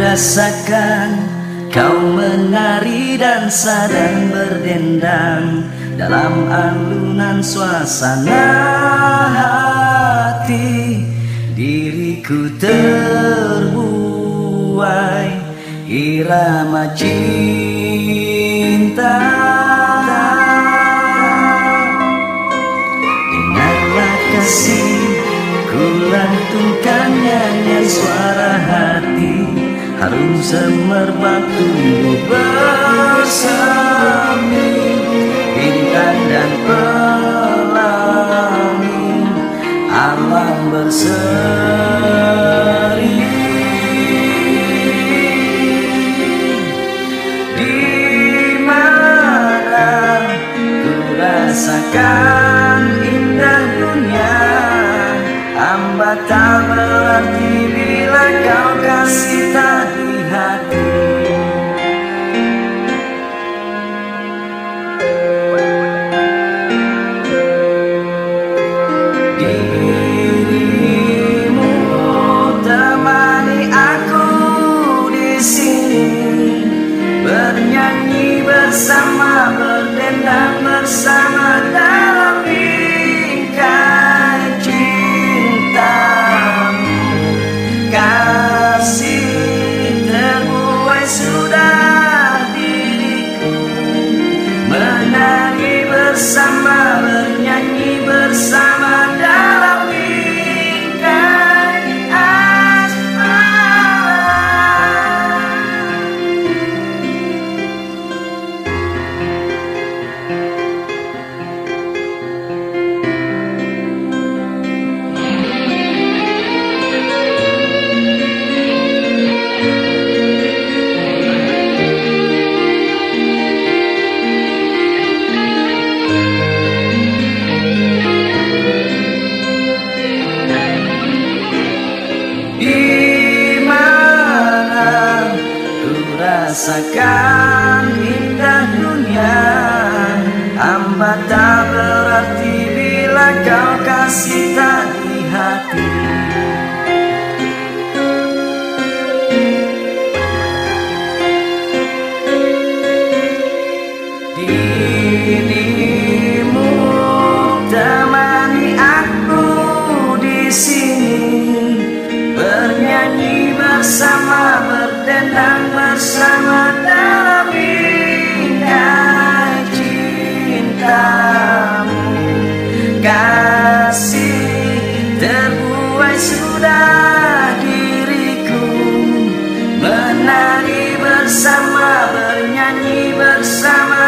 rasakan Kau menari dansa dan berdendang Dalam alunan suasana hati. Diriku terbuai Irama cinta hati Harum semerbak tumbuh bersami Bintang dan pelangi Alam berseri. Di mana ku rasakan indah dunia Hamba tak berarti bersama, berdendang tak berarti bila kau kasih tak di hati kasih terbuai sudah diriku. Menari bersama bernyanyi bersama